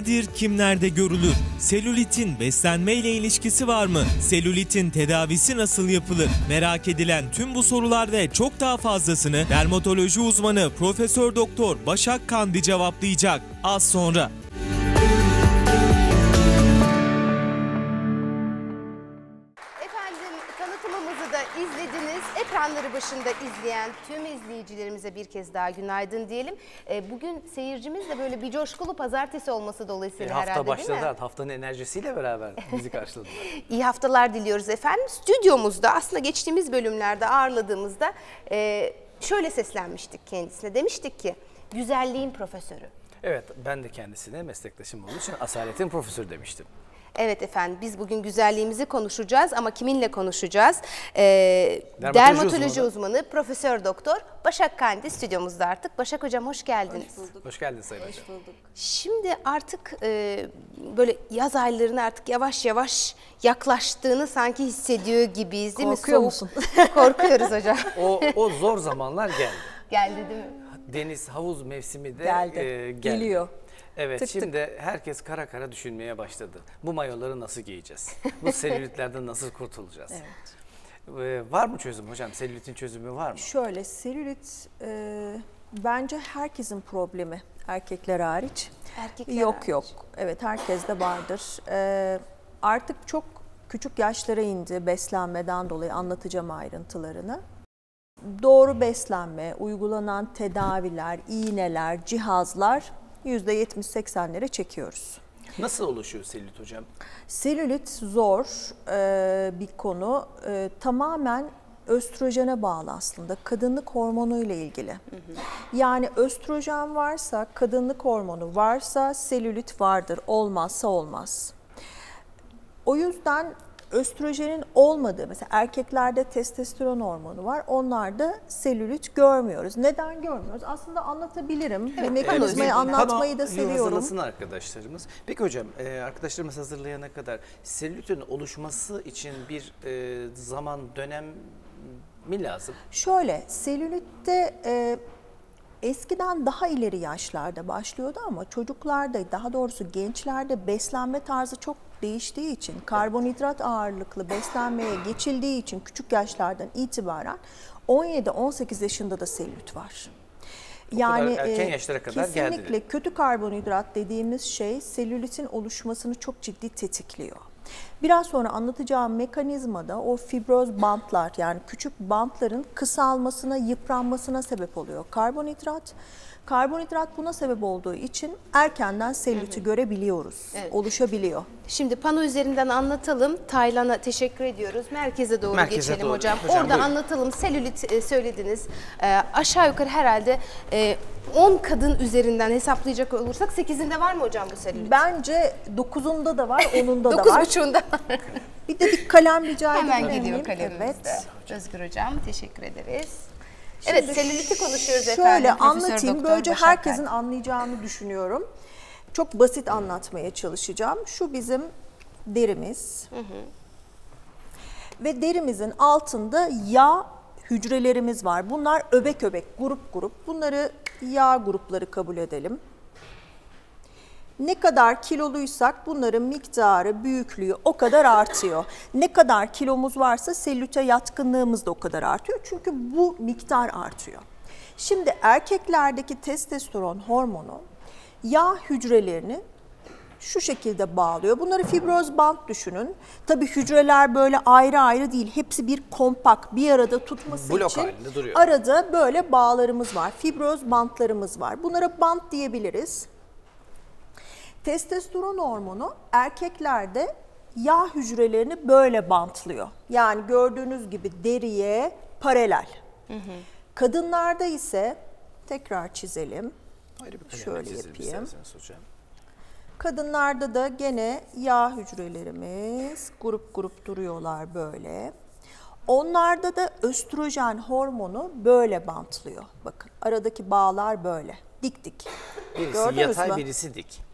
Nedir, kimlerde görülür? Selülitin beslenme ile ilişkisi var mı? Selülitin tedavisi nasıl yapılır? Merak edilen tüm bu sorular ve çok daha fazlasını dermatoloji uzmanı Profesör Doktor Başak Kandi cevaplayacak. Az sonra. Ekranları başında izleyen tüm izleyicilerimize bir kez daha günaydın diyelim. Ee, bugün seyircimiz de böyle bir coşkulu pazartesi olması E, dolayısıyla hafta herhalde başladı. değil mi? artık. Haftanın enerjisiyle beraber bizi karşıladılar. İyi haftalar diliyoruz efendim. Stüdyomuzda aslında geçtiğimiz bölümlerde ağırladığımızda e, şöyle seslenmiştik kendisine. Demiştik ki güzelliğin profesörü. evet ben de kendisine meslektaşım olduğu için asaletin profesörü demiştim. Evet efendim biz bugün güzelliğimizi konuşacağız ama kiminle konuşacağız? Ee, Dermatoloji dermatoloji uzmanı. uzmanı Profesör Doktor Başak Kandi stüdyomuzda artık. Başak Hocam hoş geldiniz. Hoş geldin Sayın Hocam. Şimdi artık e, böyle yaz aylarına artık yavaş yavaş yaklaştığını sanki hissediyor gibiyiz değil Korkuyor mi? Soğuk- musun? Korkuyoruz hocam. O, o zor zamanlar geldi. Geldi değil mi? Deniz, havuz mevsimi de Geldi. e, geldi. Geliyor. Evet Tık tık. şimdi herkes kara kara düşünmeye başladı. Bu mayoları nasıl giyeceğiz? Bu selülitlerden nasıl kurtulacağız? Ee, var mı çözüm hocam? Selülitin çözümü var mı? Şöyle selülit e, bence herkesin problemi erkekler hariç. Erkekler yok hariç. yok. Evet herkeste vardır. E, artık çok küçük yaşlara indi beslenmeden dolayı anlatacağım ayrıntılarını. Doğru beslenme, uygulanan tedaviler, iğneler, cihazlar %70-80'lere çekiyoruz. Nasıl oluşuyor selülit hocam? Selülit zor e, bir konu. E, tamamen östrojene bağlı aslında. Kadınlık hormonu ile ilgili. Yani östrojen varsa, kadınlık hormonu varsa selülit vardır. Olmazsa olmaz. O yüzden östrojenin olmadığı, mesela erkeklerde testosteron hormonu var, onlarda selülit görmüyoruz. Neden görmüyoruz? Aslında anlatabilirim. Ve mekanizmayı anlatmayı da seviyorum. hazırlasın arkadaşlarımız. Peki hocam, e, arkadaşlarımız hazırlayana kadar selülitin oluşması için bir e, zaman, dönem mi lazım? Şöyle, selülitte e, eskiden daha ileri yaşlarda başlıyordu ama çocuklarda, daha doğrusu gençlerde beslenme tarzı çok değiştiği için, karbonhidrat ağırlıklı beslenmeye geçildiği için küçük yaşlardan itibaren 17-18 yaşında da selülit var. kadar erken yaşlara kadar geldi kesinlikle dedi. kötü karbonhidrat dediğimiz şey selülitin oluşmasını çok ciddi tetikliyor. Biraz sonra anlatacağım mekanizmada o fibroz bantlar yani küçük bantların kısalmasına, yıpranmasına sebep oluyor karbonhidrat. Karbonhidrat buna sebep olduğu için erkenden selüliti görebiliyoruz, Evet. oluşabiliyor. Şimdi pano üzerinden anlatalım. Taylan'a teşekkür ediyoruz. Merkeze doğru Merkeze geçelim doğru. hocam. Hocam, Orada buyurun. anlatalım. Selülit e, söylediniz. E, aşağı yukarı herhalde e, 10 kadın üzerinden hesaplayacak olursak 8'inde var mı hocam bu selülit? Bence 9'unda da var, 10'unda da 9 var. buçuğunda. Bir de bir kalem rica edebilir Hemen gidiyor miyim? kalemimizde. Evet. Özgür hocam teşekkür ederiz. Şimdi evet selüliti konuşuyoruz şöyle efendim. Profesör anlatayım. Doktor Böylece Başak herkesin Kay. anlayacağını düşünüyorum. Çok basit anlatmaya çalışacağım. Şu bizim derimiz. Ve derimizin altında yağ hücrelerimiz var. Bunlar öbek öbek, grup grup. Bunları yağ grupları kabul edelim. Ne kadar kiloluysak bunların miktarı, büyüklüğü o kadar artıyor. Ne kadar kilomuz varsa selülite yatkınlığımız da o kadar artıyor. Çünkü bu miktar artıyor. Şimdi erkeklerdeki testosteron hormonu yağ hücrelerini şu şekilde bağlıyor. Bunları fibroz bant düşünün. Tabii hücreler böyle ayrı ayrı değil. Hepsi bir kompak, bir arada tutması Blok için arada böyle bağlarımız var. Fibroz bantlarımız var. Bunlara bant diyebiliriz. Testosteron hormonu erkeklerde yağ hücrelerini böyle bantlıyor. Yani gördüğünüz gibi deriye paralel. Kadınlarda ise tekrar çizelim. Ayrı bir Şöyle çizelim yapayım. Kadınlarda da gene yağ hücrelerimiz grup grup duruyorlar böyle. Onlarda da östrojen hormonu böyle bantlıyor. Bakın aradaki bağlar böyle. Dik dik. Birisi Gördünüz yatay, mü? birisi dik.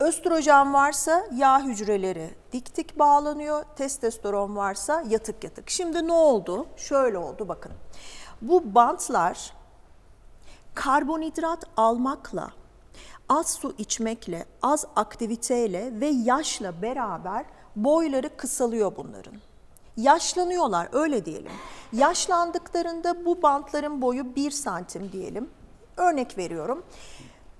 Östrojen varsa yağ hücreleri dik dik bağlanıyor. Testosteron varsa yatık yatık. Şimdi ne oldu? Şöyle oldu bakın. Bu bantlar karbonhidrat almakla az su içmekle, az aktiviteyle ve yaşla beraber boyları kısalıyor bunların. Yaşlanıyorlar öyle diyelim. Yaşlandıklarında bu bantların boyu 1 santim diyelim. Örnek veriyorum.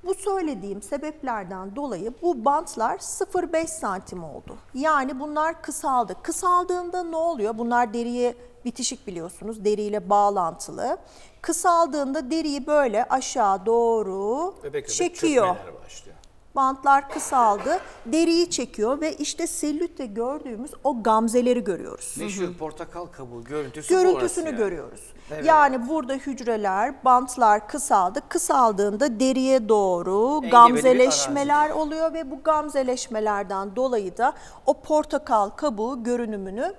Bu söylediğim sebeplerden dolayı bu bantlar 0,5 santim oldu. Yani bunlar kısaldı. Kısaldığında ne oluyor? Bunlar deriye bitişik biliyorsunuz. Deriyle bağlantılı. Kısaldığında deriyi böyle aşağı doğru Öbek öbek çekiyor. başlıyor. Bantlar kısaldı, deriyi çekiyor ve işte selülitte gördüğümüz o gamzeleri görüyoruz. Meşhur portakal kabuğu görüntüsü Görüntüsünü yani. görüyoruz. Evet. Yani burada hücreler, bantlar kısaldı. Kısaldığında deriye doğru Engebeli gamzeleşmeler oluyor ve bu gamzeleşmelerden dolayı da o portakal kabuğu görünümünü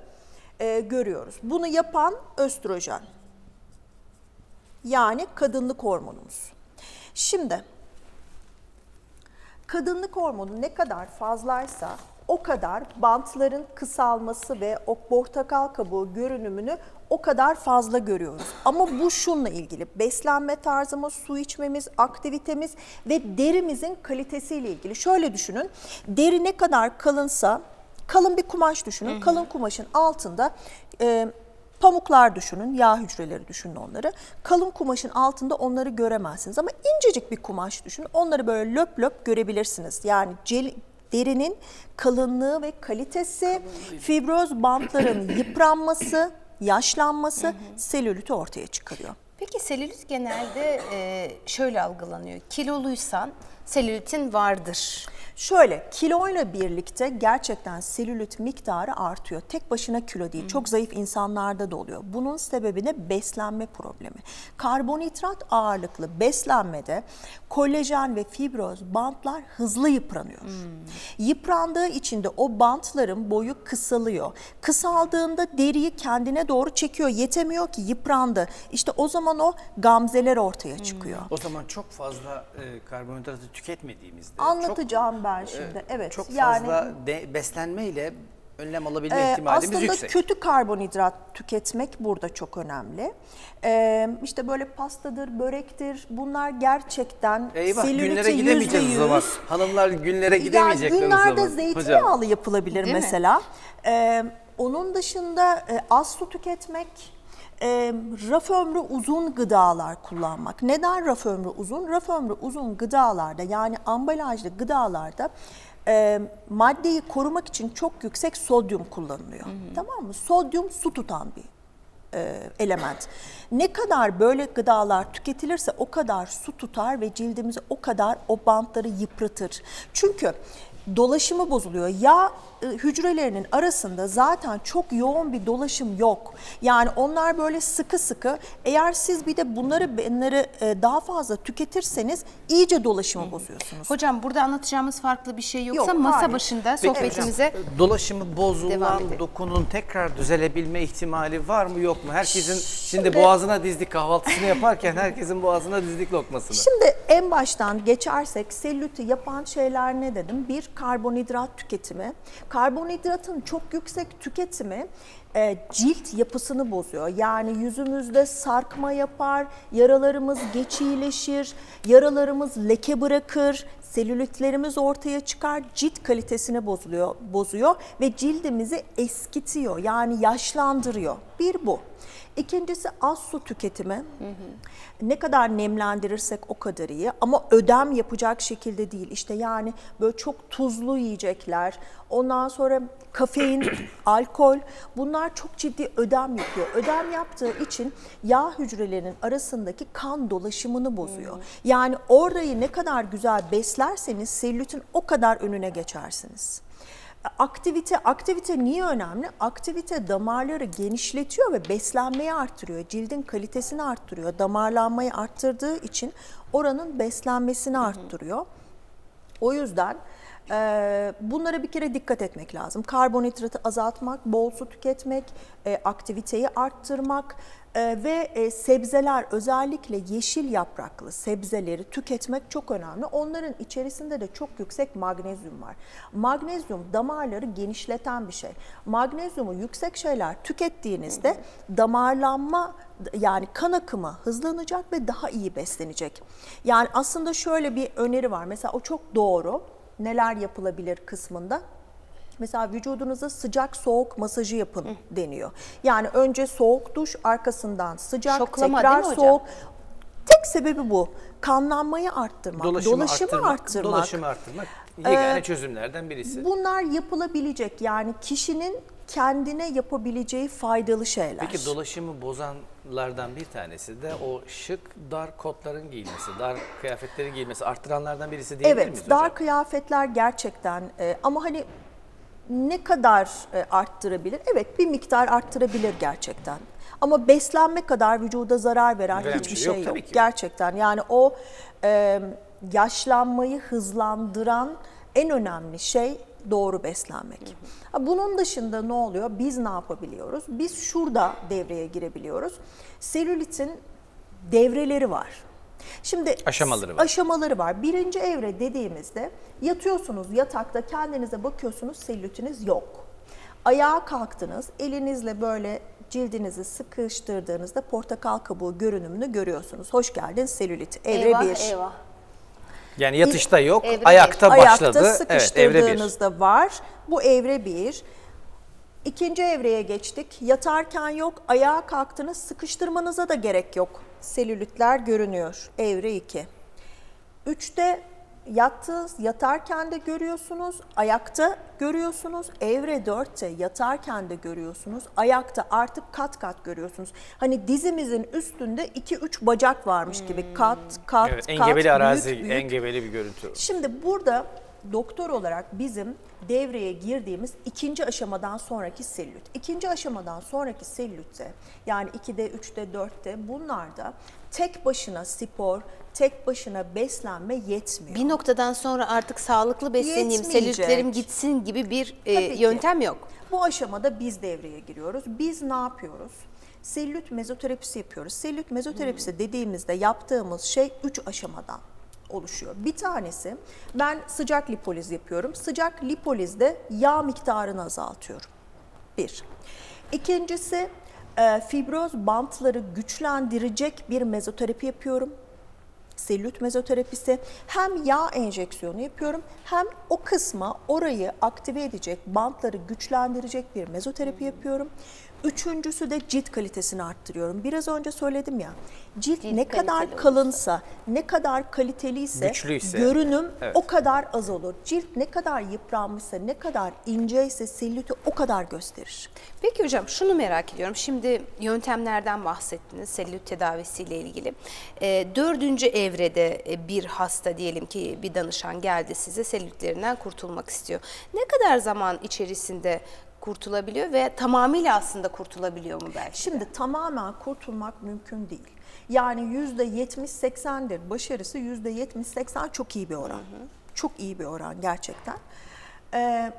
e, görüyoruz. Bunu yapan östrojen. Yani kadınlık hormonumuz. Şimdi kadınlık hormonu ne kadar fazlaysa o kadar bantların kısalması ve o portakal kabuğu görünümünü o kadar fazla görüyoruz. Ama bu şunla ilgili beslenme tarzımız, su içmemiz, aktivitemiz ve derimizin kalitesiyle ilgili. Şöyle düşünün deri ne kadar kalınsa kalın bir kumaş düşünün. Kalın kumaşın altında e, Pamuklar düşünün, yağ hücreleri düşünün onları. Kalın kumaşın altında onları göremezsiniz ama incecik bir kumaş düşünün. Onları böyle löp löp görebilirsiniz. Yani cel, derinin kalınlığı ve kalitesi, fibroz bantların yıpranması, yaşlanması selüliti ortaya çıkarıyor. Peki selülit genelde şöyle algılanıyor. Kiloluysan selülitin vardır. Şöyle kiloyla birlikte gerçekten selülit miktarı artıyor. Tek başına kilo değil. Çok zayıf insanlarda da oluyor. Bunun sebebi de beslenme problemi. Karbonhidrat ağırlıklı beslenmede kolajen ve fibroz bantlar hızlı yıpranıyor. Yıprandığı için de o bantların boyu kısalıyor. Kısaldığında deriyi kendine doğru çekiyor. Yetemiyor ki yıprandı. İşte o zaman o gamzeler ortaya çıkıyor. O zaman çok fazla e, karbonhidratı tüketmediğimizde Anlatacağım ben çok, şimdi. e, evet. çok yani fazla de, beslenmeyle önlem alabilme Ee, ihtimalimiz aslında yüksek. kötü karbonhidrat tüketmek burada çok önemli. Ee, işte böyle pastadır, börektir bunlar gerçekten Eyvah günlere gidemeyeceğiz yüzde o zaman. Hanımlar günlere Yani gidemeyecekler o günlerde zaman. zeytinyağlı yapılabilir Değil mi? mesela. Ee, onun dışında e, az su tüketmek, e, raf ömrü uzun gıdalar kullanmak. Neden raf ömrü uzun? Raf ömrü uzun gıdalarda yani ambalajlı gıdalarda e, maddeyi korumak için çok yüksek sodyum kullanılıyor. Tamam mı? Sodyum su tutan bir e, element. Ne kadar böyle gıdalar tüketilirse o kadar su tutar ve cildimizi o kadar o bantları yıpratır. Çünkü dolaşımı bozuluyor. Yağ hücrelerinin arasında zaten çok yoğun bir dolaşım yok. Yani onlar böyle sıkı sıkı. Eğer siz bir de bunları bunları e, daha fazla tüketirseniz iyice dolaşımı bozuyorsunuz. Hocam burada anlatacağımız farklı bir şey yoksa Yok, masa hayır. başında Peki sohbetimize hocam, dolaşımı Devam bozulan dokunun tekrar düzelebilme ihtimali var mı yok mu? Herkesin şimdi, Şimdi- boğazına dizdik kahvaltısını yaparken herkesin boğazına dizdik lokmasını. Şimdi en baştan geçersek selüliti yapan şeyler ne dedim? Bir karbonhidrat tüketimi. Karbonhidratın çok yüksek tüketimi e, cilt yapısını bozuyor. Yani yüzümüzde sarkma yapar, yaralarımız geç iyileşir, yaralarımız leke bırakır, selülitlerimiz ortaya çıkar, cilt kalitesini bozuluyor, bozuyor ve cildimizi eskitiyor. Yani yaşlandırıyor. Bir bu. İkincisi az su tüketimi. Ne kadar nemlendirirsek o kadar iyi ama ödem yapacak şekilde değil. İşte yani böyle çok tuzlu yiyecekler, ondan sonra kafein, alkol bunlar çok ciddi ödem yapıyor. Ödem yaptığı için yağ hücrelerinin arasındaki kan dolaşımını bozuyor. Yani orayı ne kadar güzel beslerseniz selülitin o kadar önüne geçersiniz. Aktivite, aktivite niye önemli? Aktivite damarları genişletiyor ve beslenmeyi arttırıyor. Cildin kalitesini arttırıyor. Damarlanmayı arttırdığı için oranın beslenmesini arttırıyor. O yüzden Ee, bunlara bir kere dikkat etmek lazım. Karbonhidratı azaltmak, bol su tüketmek, e, aktiviteyi arttırmak e, ve e, sebzeler özellikle yeşil yapraklı sebzeleri tüketmek çok önemli. Onların içerisinde de çok yüksek magnezyum var. Magnezyum damarları genişleten bir şey. Magnezyumu yüksek şeyler tükettiğinizde damarlanma yani kan akımı hızlanacak ve daha iyi beslenecek. Yani aslında şöyle bir öneri var. Mesela o çok doğru. Neler yapılabilir kısmında? Mesela vücudunuza sıcak soğuk masajı yapın deniyor. Yani önce soğuk duş, arkasından sıcak, Şoklama tekrar değil soğuk. Tek sebebi bu. Kanlanmayı arttırmak, Dolaşımı, dolaşımı, arttırmak, arttırmak. Dolaşımı arttırmak yegane Ee, çözümlerden birisi. Bunlar yapılabilecek yani kişinin kendine yapabileceği faydalı şeyler. Peki dolaşımı bozanlardan bir tanesi de o şık dar kotların giyilmesi, dar kıyafetlerin giyilmesi arttıranlardan birisi diyebilir miyiz Evet, dar hocam? kıyafetler gerçekten e, ama hani ne kadar e, arttırabilir? Evet, bir miktar arttırabilir gerçekten. Ama beslenme kadar vücuda zarar veren bir hiçbir şey şey yok yok. ki. Gerçekten yani o e, yaşlanmayı hızlandıran en önemli şey doğru beslenmek. Ha, Bunun dışında ne oluyor? Biz ne yapabiliyoruz? Biz şurada devreye girebiliyoruz. Selülitin devreleri var. Şimdi Aşamaları var. aşamaları var. Birinci evre dediğimizde yatıyorsunuz yatakta kendinize bakıyorsunuz selülitiniz yok. Ayağa kalktınız elinizle böyle cildinizi sıkıştırdığınızda portakal kabuğu görünümünü görüyorsunuz. Hoş geldin selülit. Evre eyvah 1. eyvah. Yani yatışta yok, Evre ayakta bir. başladı. Ayakta evet, evre bir. sıkıştırdığınızda var. Bu evre 1. İkinci evreye geçtik. Yatarken yok, ayağa kalktınız, sıkıştırmanıza da gerek yok. Selülitler görünüyor. Evre 2. Üçte yattınız, yatarken de görüyorsunuz, ayakta görüyorsunuz. Evre 4'te yatarken de görüyorsunuz, ayakta artık kat kat görüyorsunuz. Hani dizimizin üstünde 2-3 bacak varmış gibi kat kat Evet, kat. engebeli büyük arazi, büyük engebeli bir görüntü. Şimdi burada doktor olarak bizim devreye girdiğimiz ikinci aşamadan sonraki selülit. İkinci aşamadan sonraki selülitte yani 2'de, 3'te, 4'te bunlarda tek başına spor, tek başına beslenme yetmiyor. Bir noktadan sonra artık sağlıklı besleneyim, selülitlerim gitsin gibi bir e, yöntem yok. Bu aşamada biz devreye giriyoruz. Biz ne yapıyoruz? Selülit mezoterapisi yapıyoruz. Selülit mezoterapisi dediğimizde yaptığımız şey 3 aşamadan oluşuyor. Bir tanesi ben sıcak lipoliz yapıyorum. Sıcak lipolizde yağ miktarını azaltıyorum. Bir. İkincisi e, fibroz bantları güçlendirecek bir mezoterapi yapıyorum selülit mezoterapisi hem yağ enjeksiyonu yapıyorum hem o kısma orayı aktive edecek, bantları güçlendirecek bir mezoterapi yapıyorum. Üçüncüsü de cilt kalitesini arttırıyorum. Biraz önce söyledim ya, cilt, Cilt ne kadar kalınsa, ne kadar kaliteliyse, Güçlüyse. görünüm Evet. o kadar az olur. Cilt ne kadar yıpranmışsa, ne kadar inceyse selüliti o kadar gösterir. Peki hocam şunu merak ediyorum. Şimdi yöntemlerden bahsettiniz selülit tedavisiyle ilgili. E, dördüncü evrede e, bir hasta diyelim ki bir danışan geldi size selülitlerinden kurtulmak istiyor. Ne kadar zaman içerisinde kurtulabiliyor ve tamamıyla aslında kurtulabiliyor mu belki? Şimdi tamamen kurtulmak mümkün değil. Yani yüzde 70-80'dir. Başarısı yüzde 70-80 çok iyi bir oran. Çok iyi bir oran gerçekten. Ee,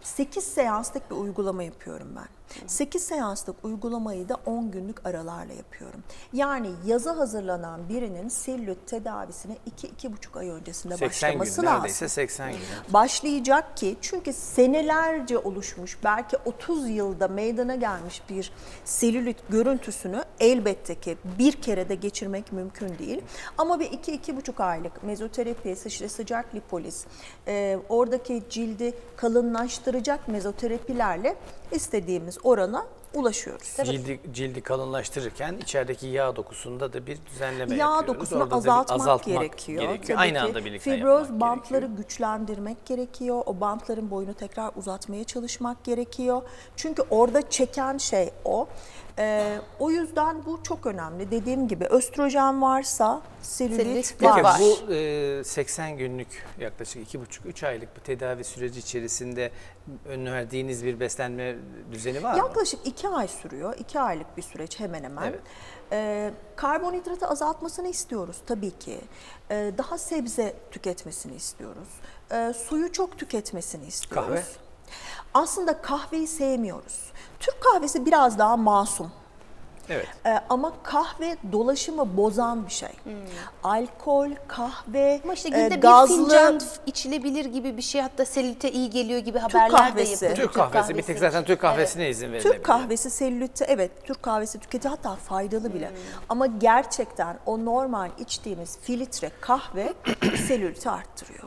8 seanslık bir uygulama yapıyorum ben. 8 seanslık uygulamayı da 10 günlük aralarla yapıyorum. Yani yaza hazırlanan birinin selülit tedavisine 2-2,5 ay öncesinde 80 gün, başlaması lazım neredeyse 80 gün. başlayacak ki çünkü senelerce oluşmuş belki 30 yılda meydana gelmiş bir selülit görüntüsünü elbette ki bir kere de geçirmek mümkün değil. Ama bir 2-2,5 aylık mezoterapi, işte sıcak lipoliz, e, oradaki cildi kalınlaştıracak mezoterapilerle istediğimiz orana ulaşıyoruz. Cildi, cildi kalınlaştırırken içerideki yağ dokusunda da bir düzenleme Yağ yapıyoruz. dokusunu Orada azaltmak, azaltmak gerekiyor. gerekiyor. Tabii Aynı anda birlikte Fibroz bantları gerekiyor. güçlendirmek gerekiyor. O bantların boyunu tekrar uzatmaya çalışmak gerekiyor. Çünkü orada çeken şey o. Ee, o yüzden bu çok önemli. Dediğim gibi östrojen varsa selülit Selülit var. Peki var. bu e, 80 günlük yaklaşık 2,5-3 aylık bir tedavi süreci içerisinde önerdiğiniz bir beslenme düzeni var mı? Yaklaşık iki iki ay sürüyor. iki aylık bir süreç hemen hemen. Evet. Ee, karbonhidratı azaltmasını istiyoruz tabii ki. Ee, daha sebze tüketmesini istiyoruz. Ee, suyu çok tüketmesini istiyoruz. Kahve? Aslında kahveyi sevmiyoruz. Türk kahvesi biraz daha masum. Evet. Ee, ama kahve dolaşımı bozan bir şey. Alkol, kahve, Ama işte e, günde bir gazlı fincan içilebilir gibi bir şey hatta selülite iyi geliyor gibi haberler de kahvesi. yapılıyor. Türk kahvesi bir tek zaten Türk kahvesine izin verilebilir. Türk kahvesi selülitte evet Türk kahvesi tüketiyor hatta faydalı bile. Hmm. Ama gerçekten o normal içtiğimiz filtre kahve selüliti arttırıyor.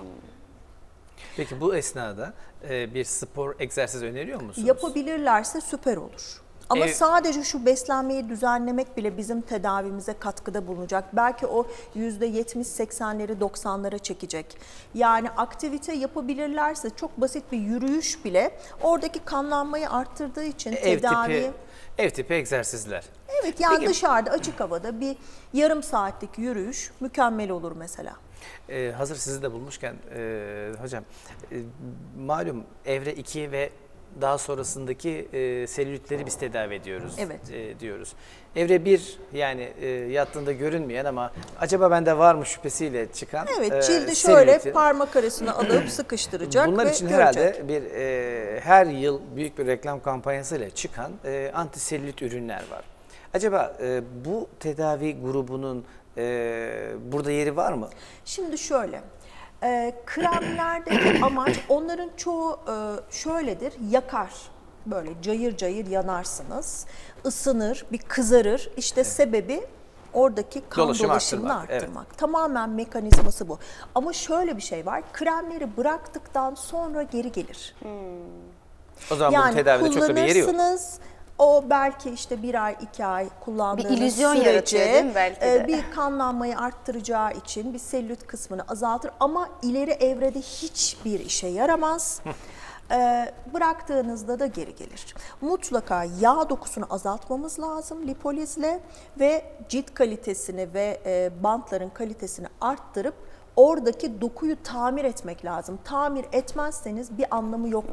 Peki bu esnada e, bir spor egzersiz öneriyor musunuz? Yapabilirlerse süper olur. Ama Ev- sadece şu beslenmeyi düzenlemek bile bizim tedavimize katkıda bulunacak. Belki o %70-80'leri 90'lara çekecek. Yani aktivite yapabilirlerse çok basit bir yürüyüş bile oradaki kanlanmayı arttırdığı için ev tedavi... tipi ev tipi egzersizler. Evet yani Peki- dışarıda açık havada bir yarım saatlik yürüyüş mükemmel olur mesela. Ee, hazır sizi de bulmuşken e, hocam e, malum evre 2 ve daha sonrasındaki e, selülitleri biz tedavi ediyoruz Evet. e, diyoruz. Evre 1 yani e, yattığında görünmeyen ama acaba bende var mı şüphesiyle çıkan Evet e, cildi şöyle selülitin- parmak arasına alıp sıkıştıracak Bunlar ve için görecek. herhalde bir e, her yıl büyük bir reklam kampanyasıyla çıkan e, antiselülit ürünler var. Acaba e, bu tedavi grubunun e, burada yeri var mı? Şimdi şöyle, e, kremlerdeki amaç onların çoğu e, şöyledir, yakar. Böyle cayır cayır yanarsınız, ısınır, bir kızarır. İşte sebebi oradaki kan Dolaşım dolaşımını arttırmak, evet. arttırmak. Tamamen mekanizması bu. Ama şöyle bir şey var, kremleri bıraktıktan sonra geri gelir. O zaman bunun tedavide çok da bir yeri yok. O belki işte bir ay, iki ay kullandığınız Bir illüzyon sürece yaratıyor değil mi belki de? e, bir kanlanmayı arttıracağı için bir selülit kısmını azaltır ama ileri evrede hiçbir işe yaramaz. E, bıraktığınızda da geri gelir. Mutlaka yağ dokusunu azaltmamız lazım lipolizle ve cilt kalitesini ve e, bantların kalitesini arttırıp oradaki dokuyu tamir etmek lazım. Tamir etmezseniz bir anlamı yok.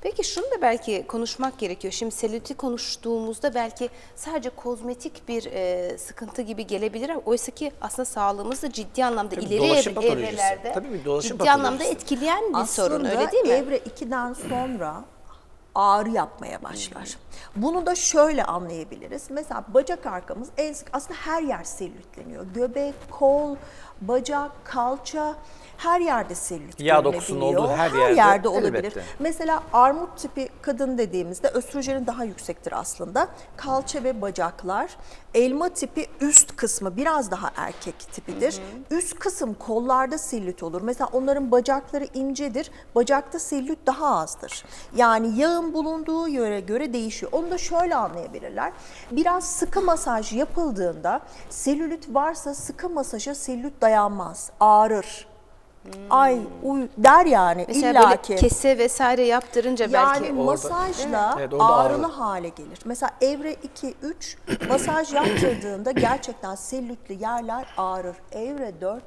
Peki şunu da belki konuşmak gerekiyor. Şimdi selüliti konuştuğumuzda belki sadece kozmetik bir e, sıkıntı gibi gelebilir. Oysa ki aslında sağlığımızı ciddi anlamda Tabii ileri ev- evrelerde Tabii bir dolaşım ciddi anlamda etkileyen bir sorun Aslında öyle değil mi? evre 2'den sonra ağrı yapmaya başlar. Bunu da şöyle anlayabiliriz. Mesela bacak arkamız en sık aslında her yer selülitleniyor. Göbek, kol, bacak, kalça her yerde selülit Yağ dokusunun olduğu her yerde, olabilir. elbette. Mesela armut tipi kadın dediğimizde östrojeni daha yüksektir aslında. Kalça ve bacaklar. Elma tipi üst kısmı biraz daha erkek tipidir. Üst kısım kollarda selülit olur. Mesela onların bacakları incedir. Bacakta selülit daha azdır. Yani yağın bulunduğu yöre göre değişiyor. Onu da şöyle anlayabilirler. Biraz sıkı masaj yapıldığında selülit varsa sıkı masaja selülit dayanmaz. Ağrır. Ay uy der yani Mesela illa böyle ki. kese vesaire yaptırınca belki Yani masajla Evet, ağrılı ağrı. hale gelir. Mesela evre 2 3 masaj yaptırdığında gerçekten selülitli yerler ağrır. Evre 4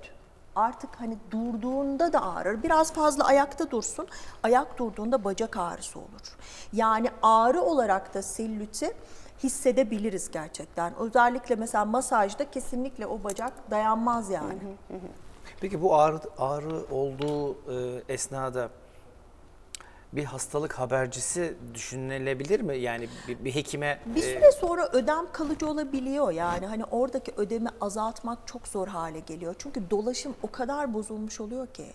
artık hani durduğunda da ağrır. Biraz fazla ayakta dursun. Ayak durduğunda bacak ağrısı olur. Yani ağrı olarak da selüliti hissedebiliriz gerçekten. Özellikle mesela masajda kesinlikle o bacak dayanmaz yani. Peki bu ağrı, ağrı olduğu e, esnada bir hastalık habercisi düşünülebilir mi? Yani bir, bir hekime Bir e, süre sonra ödem kalıcı olabiliyor yani hani oradaki ödemi azaltmak çok zor hale geliyor. Çünkü dolaşım o kadar bozulmuş oluyor ki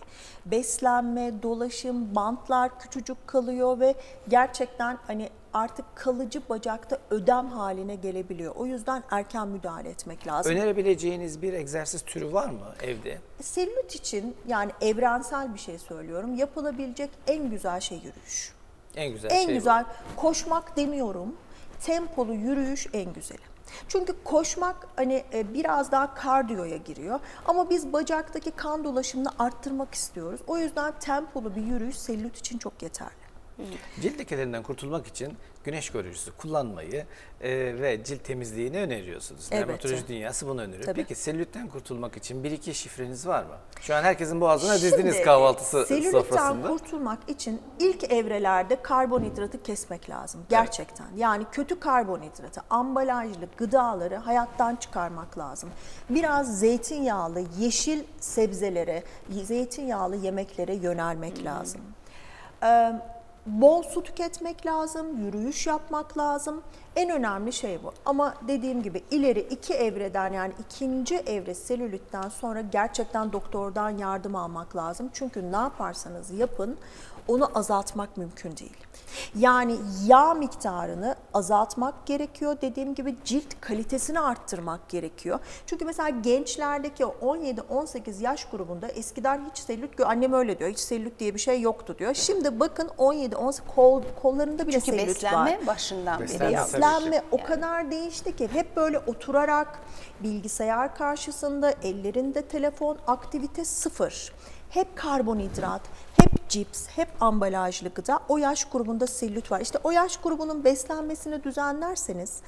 beslenme, dolaşım, bantlar küçücük kalıyor ve gerçekten hani artık kalıcı bacakta ödem haline gelebiliyor. O yüzden erken müdahale etmek lazım. önerebileceğiniz bir egzersiz türü var mı evde? Selülit için yani evrensel bir şey söylüyorum yapılabilecek en güzel şey yürüyüş. En güzel En şey bu. güzel koşmak demiyorum. Tempolu yürüyüş en güzeli. Çünkü koşmak hani e, biraz daha kardiyoya giriyor ama biz bacaktaki kan dolaşımını arttırmak istiyoruz. O yüzden tempolu bir yürüyüş selülit için çok yeterli. Cilt lekelerinden kurtulmak için güneş koruyucusu kullanmayı e, ve cilt temizliğini öneriyorsunuz. Evet. Dermatoloji dünyası bunu öneriyor. Tabii. Peki selülitten kurtulmak için bir iki şifreniz var mı? Şu an herkesin boğazına dizdiniz Şimdi, kahvaltısı selülitten sofrasında. kurtulmak için ilk evrelerde karbonhidratı kesmek lazım. Gerçekten. Yani kötü karbonhidratı, ambalajlı gıdaları hayattan çıkarmak lazım. Biraz zeytinyağlı, yeşil sebzelere, zeytinyağlı yemeklere yönelmek lazım. Ee, bol su tüketmek lazım, yürüyüş yapmak lazım. En önemli şey bu. Ama dediğim gibi ileri iki evreden yani ikinci evre selülitten sonra gerçekten doktordan yardım almak lazım. Çünkü ne yaparsanız yapın onu azaltmak mümkün değil. Yani yağ miktarını azaltmak gerekiyor. Dediğim gibi cilt kalitesini arttırmak gerekiyor. Çünkü mesela gençlerdeki o 17-18 yaş grubunda eskiden hiç selülit, annem öyle diyor, hiç selülit diye bir şey yoktu diyor. Şimdi bakın 17-18 kol, kollarında bile Çünkü selülit beslenme var. başından beri Beslenme Beslenme o kadar değişti ki hep böyle oturarak bilgisayar karşısında ellerinde telefon aktivite sıfır. Hep karbonhidrat, hep cips, hep ambalajlı gıda. O yaş grubunda selülit var. İşte o yaş grubunun beslenmesini düzenlerseniz,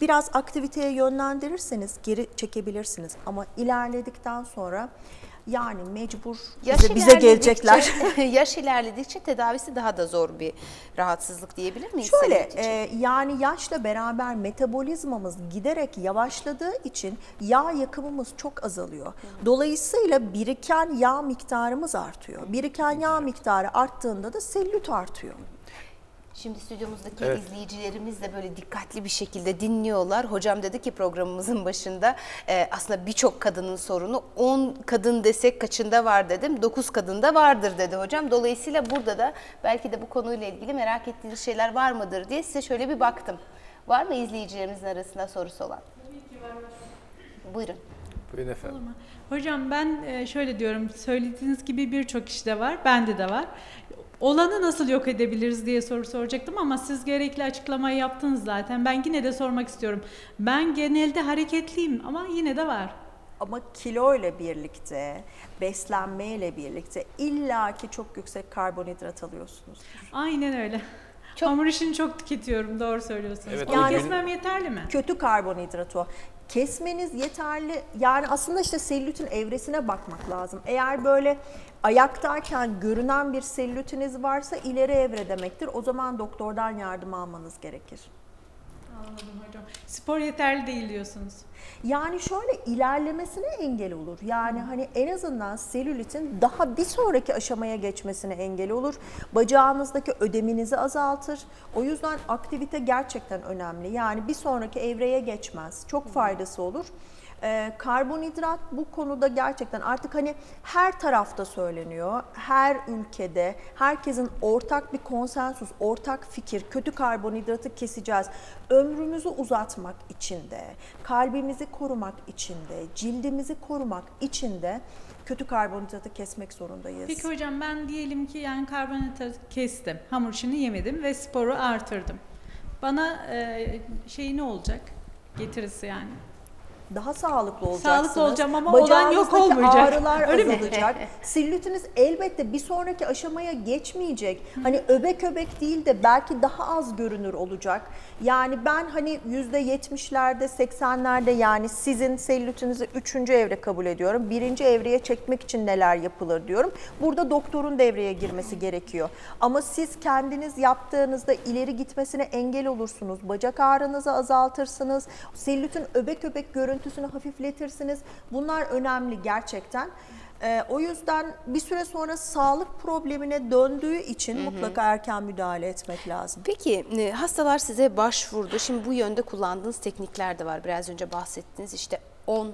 biraz aktiviteye yönlendirirseniz geri çekebilirsiniz. Ama ilerledikten sonra yani mecbur Yaş bize, bize gelecekler. yaş ilerledikçe tedavisi daha da zor bir rahatsızlık diyebilir miyiz? Şöyle e, yani yaşla beraber metabolizmamız giderek yavaşladığı için yağ yakımımız çok azalıyor. Dolayısıyla biriken yağ miktarımız artıyor. Biriken yağ miktarı arttığında da selülit artıyor. Şimdi stüdyomuzdaki Evet. izleyicilerimiz de böyle dikkatli bir şekilde dinliyorlar. Hocam dedi ki programımızın başında e, aslında birçok kadının sorunu 10 kadın desek kaçında var dedim. 9 kadında vardır dedi hocam. Dolayısıyla burada da belki de bu konuyla ilgili merak ettiğiniz şeyler var mıdır diye size şöyle bir baktım. Var mı izleyicilerimizin arasında sorusu olan? Buyurun. Buyurun efendim. Hocam ben e, şöyle diyorum, söylediğiniz gibi birçok kişide var, bende de var. Olanı nasıl yok edebiliriz diye soru soracaktım ama siz gerekli açıklamayı yaptınız zaten. Ben yine de sormak istiyorum. Ben genelde hareketliyim ama yine de var. Ama kilo ile birlikte, beslenme ile birlikte illaki çok yüksek karbonhidrat alıyorsunuz. Aynen öyle. Çok- Hamur işini çok tüketiyorum, doğru söylüyorsunuz. Evet, Onu gün- kesmem yeterli mi? kötü karbonhidrat o. Kesmeniz yeterli. Yani aslında işte selülitin evresine bakmak lazım. Eğer böyle ayaktayken görünen bir selülitiniz varsa ileri evre demektir. O zaman doktordan yardım almanız gerekir. Anladım hocam. Spor yeterli değil diyorsunuz. Yani şöyle ilerlemesine engel olur. Yani hani en azından selülitin daha bir sonraki aşamaya geçmesine engel olur. Bacağınızdaki ödeminizi azaltır. O yüzden aktivite gerçekten önemli. Yani bir sonraki evreye geçmez. Çok faydası olur. Ee, karbonhidrat bu konuda gerçekten artık hani her tarafta söyleniyor. Her ülkede herkesin ortak bir konsensus, ortak fikir. Kötü karbonhidratı keseceğiz. Ömrümüzü uzatmak için de, kalbimizi korumak için de, cildimizi korumak için de kötü karbonhidratı kesmek zorundayız. Peki hocam ben diyelim ki yani karbonhidratı kestim, hamur işini yemedim ve sporu artırdım. Bana e, şey ne olacak? Getirisi yani. Daha sağlıklı olacaksınız. Sağlıklı olacağım ama olan yok olmayacak. ağrılar Öyle mi? azalacak. Selülitiniz elbette bir sonraki aşamaya geçmeyecek. Hani öbek öbek değil de belki daha az görünür olacak. Yani ben hani yüzde yetmişlerde, seksenlerde yani sizin selülitinizi üçüncü evre kabul ediyorum. Birinci evreye çekmek için neler yapılır diyorum. Burada doktorun devreye girmesi gerekiyor. Ama siz kendiniz yaptığınızda ileri gitmesine engel olursunuz. Bacak ağrınızı azaltırsınız. Selülitin öbek öbek görüntüsünü hafifletirsiniz. Bunlar önemli gerçekten. Ee, o yüzden bir süre sonra sağlık problemine döndüğü için mutlaka erken müdahale etmek lazım. Peki e, hastalar size başvurdu. Şimdi bu yönde kullandığınız teknikler de var. Biraz önce bahsettiniz işte 10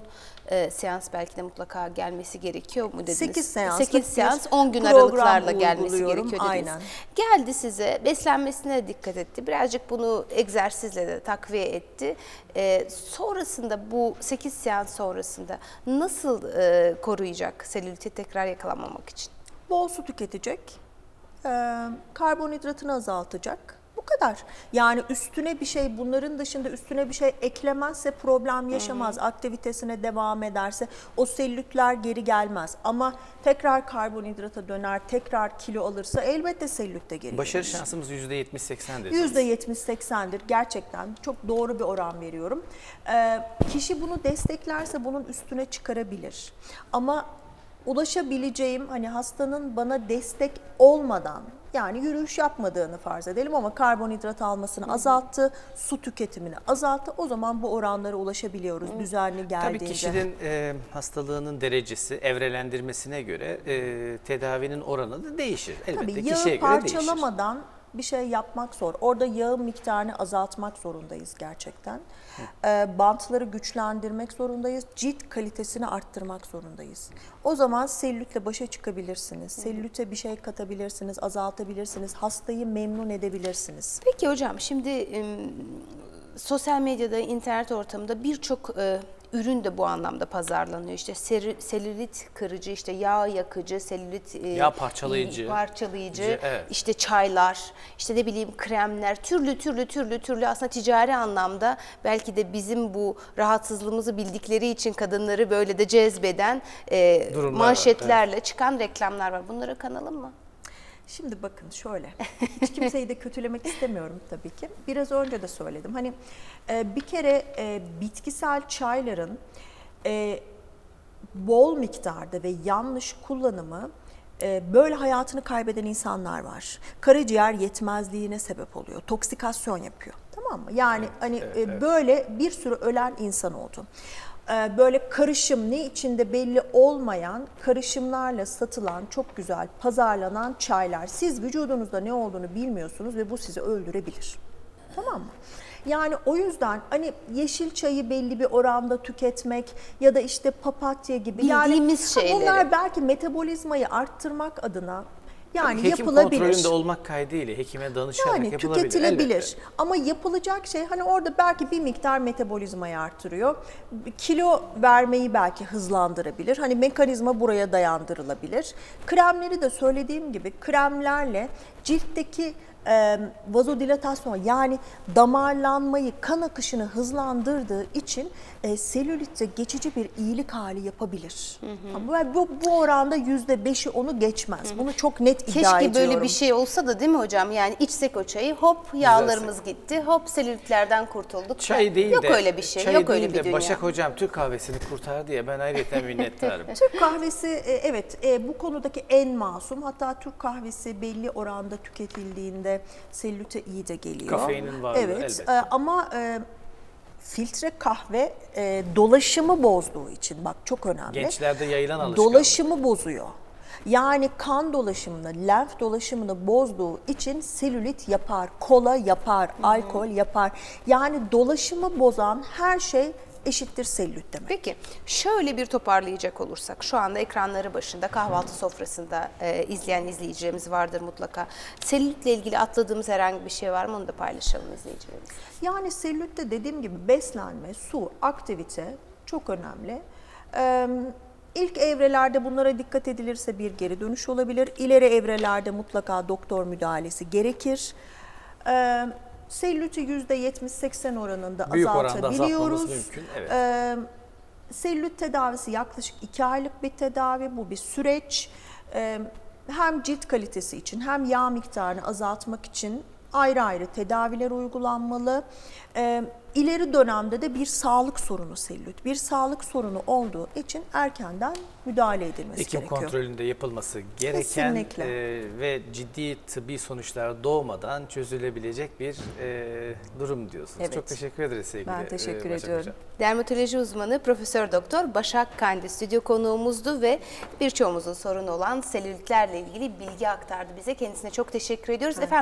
e, seans belki de mutlaka gelmesi gerekiyor mu dediniz? 8 seanslık 8 bir seans 10 gün aralıklarla gelmesi gerekiyor dediniz. aynen. Geldi size beslenmesine dikkat etti. Birazcık bunu egzersizle de takviye etti. E, sonrasında bu 8 seans sonrasında nasıl e, koruyacak selüliti tekrar yakalanmamak için? Bol su tüketecek, e, karbonhidratını azaltacak. Kadar. Yani üstüne bir şey bunların dışında üstüne bir şey eklemezse problem yaşamaz. Aktivitesine devam ederse o selülitler geri gelmez. Ama tekrar karbonhidrata döner, tekrar kilo alırsa elbette selülit de geri Başarı gelir. şansımız %70-80'dir. %70-80'dir gerçekten çok doğru bir oran veriyorum. Ee, kişi bunu desteklerse bunun üstüne çıkarabilir. Ama ulaşabileceğim hani hastanın bana destek olmadan yani yürüyüş yapmadığını farz edelim ama karbonhidrat almasını azalttı, su tüketimini azalttı. O zaman bu oranlara ulaşabiliyoruz düzenli geldiğinde. Tabii kişinin e, hastalığının derecesi, evrelendirmesine göre e, tedavinin oranı da değişir. Elbette Tabii kişiye göre değişir. parçalamadan bir şey yapmak zor. Orada yağın miktarını azaltmak zorundayız gerçekten. Ee, bantları güçlendirmek zorundayız. Cilt kalitesini arttırmak zorundayız. O zaman selülitle başa çıkabilirsiniz. Selülite bir şey katabilirsiniz, azaltabilirsiniz. Hastayı memnun edebilirsiniz. Peki hocam şimdi sosyal medyada, internet ortamında birçok e, ürün de bu anlamda pazarlanıyor. İşte seri- selülit kırıcı, işte yağ yakıcı, selülit e, Yağ parçalayıcı. parçalayıcı, Evet. işte çaylar, işte ne bileyim kremler, türlü türlü türlü türlü aslında ticari anlamda belki de bizim bu rahatsızlığımızı bildikleri için kadınları böyle de cezbeden e, Durumlar var, manşetlerle çıkan reklamlar var. Bunlara kanalım mı? Şimdi bakın şöyle, hiç kimseyi de kötülemek istemiyorum tabii ki. Biraz önce de söyledim. Hani e, bir kere e, bitkisel çayların e, bol miktarda ve yanlış kullanımı böyle hayatını kaybeden insanlar var. Karaciğer yetmezliğine sebep oluyor, toksikasyon yapıyor. Tamam mı? Yani hani e, böyle bir sürü ölen insan oldu. E, Böyle karışım ne içinde belli olmayan karışımlarla satılan çok güzel pazarlanan çaylar. Siz vücudunuzda ne olduğunu bilmiyorsunuz ve bu sizi öldürebilir. Tamam mı? Yani o yüzden hani yeşil çayı belli bir oranda tüketmek ya da işte papatya gibi Bildiğimiz yani, şeyleri. Bunlar belki metabolizmayı arttırmak adına yani Hekim yapılabilir. kontrolünde olmak kaydıyla hekime danışarak Yani yapılabilir. tüketilebilir. elbette. Ama yapılacak şey hani orada belki bir miktar metabolizmayı artırıyor. Kilo vermeyi belki hızlandırabilir. Hani mekanizma buraya dayandırılabilir. Kremleri de söylediğim gibi kremlerle ciltteki e, vazodilatasyon yani damarlanmayı, kan akışını hızlandırdığı için e, selülitte geçici bir iyilik hali yapabilir. Ama bu, bu oranda yüzde beşi onu geçmez. Bunu çok net iddia Keşke ediyorum. böyle bir şey olsa da değil mi hocam? Yani içsek o çayı hop yağlarımız gitti, hop selülitlerden kurtulduk. Çay değil yok de, öyle bir şey, çay yok değil öyle de bir dünya. Başak Hocam Türk kahvesini kurtardı ya ben ayrıca minnettarım. Türk kahvesi e, evet e, bu konudaki en masum. Hatta Türk kahvesi belli oranda tüketildiğinde selülite iyi de geliyor. Kafeinin varlığı Evet elbette. e, ama e, filtre kahve e, dolaşımı bozduğu için bak çok önemli. Gençlerde yayılan alışkanlık. Dolaşımı bozuyor. Yani kan dolaşımını, lenf dolaşımını bozduğu için selülit yapar, kola yapar, alkol yapar. Yani dolaşımı bozan her şey eşittir selülit demek. Peki şöyle bir toparlayacak olursak şu anda ekranları başında kahvaltı sofrasında e, izleyen izleyicilerimiz vardır mutlaka. Selülitle ilgili atladığımız herhangi bir şey var mı onu da paylaşalım izleyicilerimiz. Yani selülitte dediğim gibi beslenme, su, aktivite çok önemli. Ee, ilk evrelerde bunlara dikkat edilirse bir geri dönüş olabilir. İleri evrelerde mutlaka doktor müdahalesi gerekir. Ee, selüliti %70-80 oranında Büyük oranda azaltabiliyoruz. azaltmamız mümkün, evet. Ee, selülit tedavisi yaklaşık 2 aylık bir tedavi. Bu bir süreç. Ee, hem cilt kalitesi için hem yağ miktarını azaltmak için ayrı ayrı tedaviler uygulanmalı. Ee, ileri dönemde de bir sağlık sorunu selülit. Bir sağlık sorunu olduğu için erkenden müdahale edilmesi Hekim gerekiyor. kontrolünde yapılması gereken Kesinlikle. e, ve ciddi tıbbi sonuçlar doğmadan çözülebilecek bir e, durum diyorsunuz. Evet. Çok teşekkür ederiz sevgili Ben teşekkür e, ediyorum. Hocam. Dermatoloji uzmanı Profesör Doktor Başak Kandi stüdyo konuğumuzdu ve birçoğumuzun sorunu olan selülitlerle ilgili bilgi aktardı bize. Kendisine çok teşekkür ediyoruz. Efendim